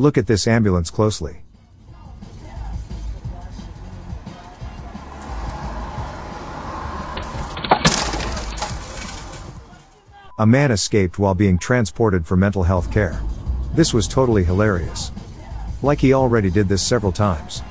Look at this ambulance closely. A man escaped while being transported for mental health care. This was totally hilarious. Like he already did this several times.